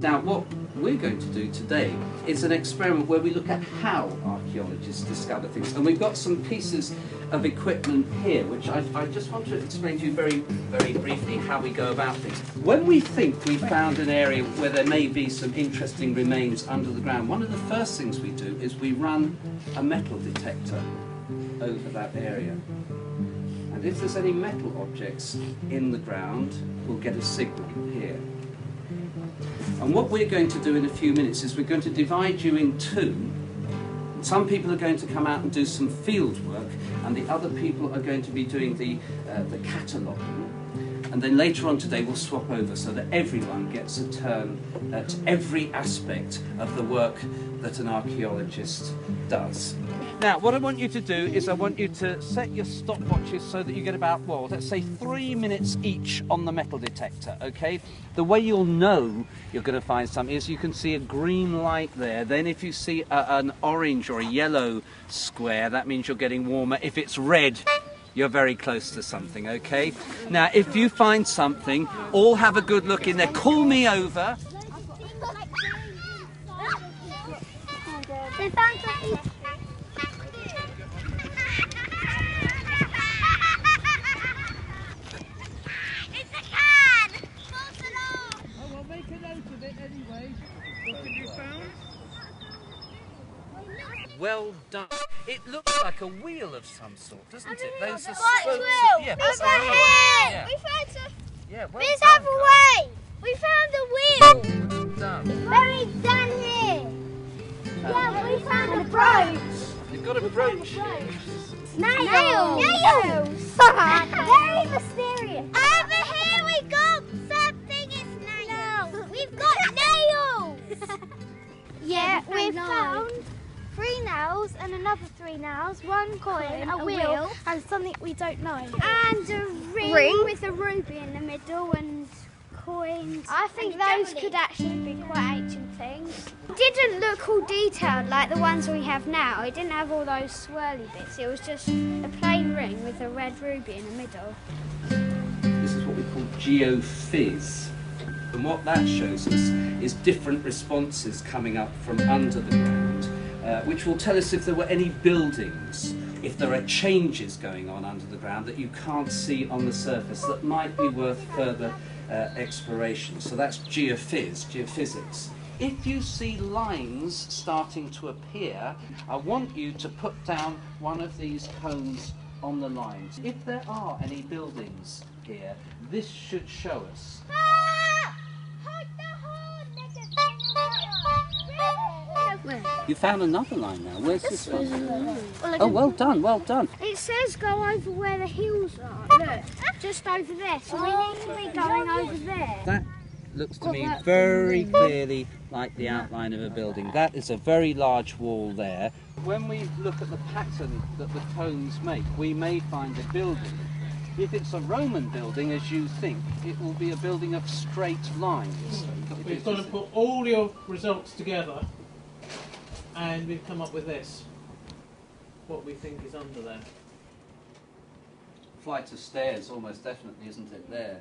Now, what we're going to do today is an experiment where we look at how archaeologists discover things. And we've got some pieces of equipment here, which I, I, just want to explain to you very, very briefly how we go about things. When we think we've found an area where there may be some interesting remains under the ground, one of the first things we do is we run a metal detector over that area. And if there's any metal objects in the ground, we'll get a signal here. And what we're going to do in a few minutes is we're going to divide you in two. Some people are going to come out and do some field work, and the other people are going to be doing the, uh, the cataloguing. And then later on today we'll swap over so that everyone gets a turn at every aspect of the work that an archaeologist does. Now, what I want you to do is I want you to set your stopwatches so that you get about, well, let's say three minutes each on the metal detector, okay? The way you'll know you're going to find something is you can see a green light there. Then if you see a, an orange or a yellow square, that means you're getting warmer. If it's red, you're very close to something, okay? Now, if you find something, all have a good look in there. Call me over. They found something. It's a can! False alarm! Oh, well, make a note of it anyway. What have you found? Well done. It looks like a wheel of some sort, doesn't it? Those are spokes. wheel? Yeah, we that's a wheel. Yeah. We found some. Yeah, well This done, other way! We found the wheel! Well done. Very done here! Yeah, we found a brooch! You've got a brooch. Nails! Nails! Very mysterious! Over here we got something, it's nails! We've got nails! yeah, we found three and another three nails, one coin, a, wheel, and something we don't know. And a ring, with a ruby in the middle and coins. I think those could actually be quite ancient things. It didn't look all detailed like the ones we have now. It didn't have all those swirly bits. It was just a plain ring with a red ruby in the middle. This is what we call geophys. And what that shows us is different responses coming up from under the ground, uh, which will tell us if there were any buildings, if there are changes going on under the ground that you can't see on the surface that might be worth further uh, exploration. So that's geophys, geophysics. If you see lines starting to appear, I want you to put down one of these cones on the lines. If there are any buildings here, this should show us. You found another line now. Where's this one? Oh, well done, well done. It says go over where the hills are. Look, just over there. So we need to be going over there. That looks to me very clearly like the outline of a building. That is a very large wall there. When we look at the pattern that the cones make, we may find a building. If it's a Roman building, as you think, it will be a building of straight lines. It We've got to put all your results together and we've come up with this. What we think is under there. flight of stairs, almost definitely, isn't it, there?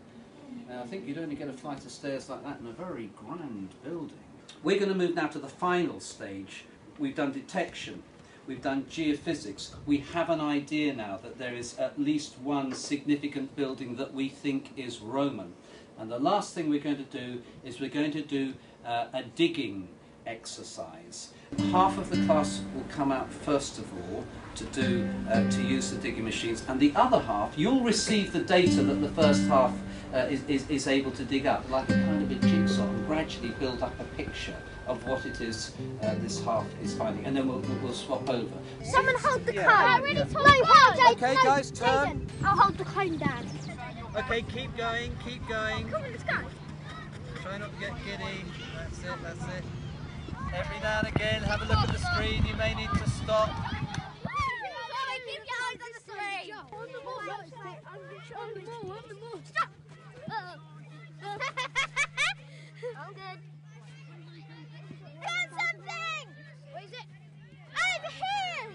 Now, I think you'd only get a flight of stairs like that in a very grand building. We're going to move now to the final stage. We've done detection, we've done geophysics. We have an idea now that there is at least one significant building that we think is Roman. And the last thing we're going to do is we're going to do uh, a digging exercise. Half of the class will come out first of all to do uh, to use the digging machines, and the other half you'll receive the data that the first half uh, is, is, is able to dig up, like a kind of a jigsaw, and gradually build up a picture of what it is uh, this half is finding, and then we'll, we'll, we'll swap over. Someone hold the Yeah. cone. I really no, hold Okay, no, guys, turn. Jaden, I'll hold the cone down. Okay, keep going, keep going. Come on, let's go. Try not to get giddy. That's it, that's it. Every now and again, have a look at the screen. You may need to stop. Stop. I'm good. Found something. Where is it? Over here.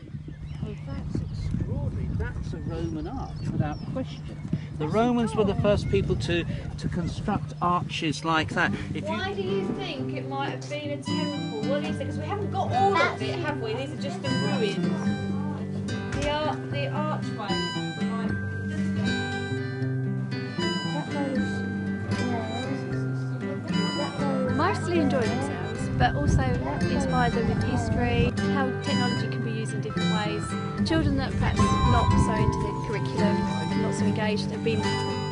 Oh, that's extraordinary. That's a Roman arch, without question. The Romans were the first people to, to construct arches like that. If you, Why do you think it might have been a temple? You think? Because we haven't got all of it, have we? These are just the ruins. The arch, the archways. mostly enjoy themselves, but also inspire them with history, how technology can be used in different ways. Children that perhaps not so into the curriculum, not so engaged, have been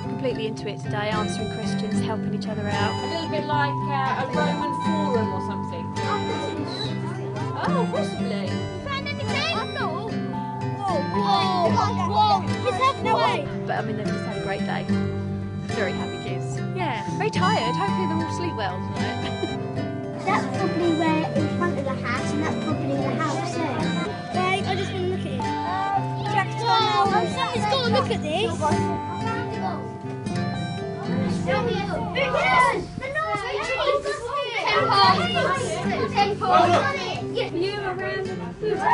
completely into it today, answering questions, helping each other out. A little bit like uh, a Roman forum or something. Oh, possibly. Found anything? Oh, oh, whoa! Whoa! Whoa! It's halfway. But I mean, they've just had a great day. Very happy kids. Yeah, very tired. Hopefully they'll all sleep well tonight. That's probably where in front of the house, and that's probably the house there. Right, I just want to look at it. Tractor. I'm saying it's got to look at this. Yes! The noise! Temple. Temple. The